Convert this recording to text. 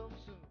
so soon.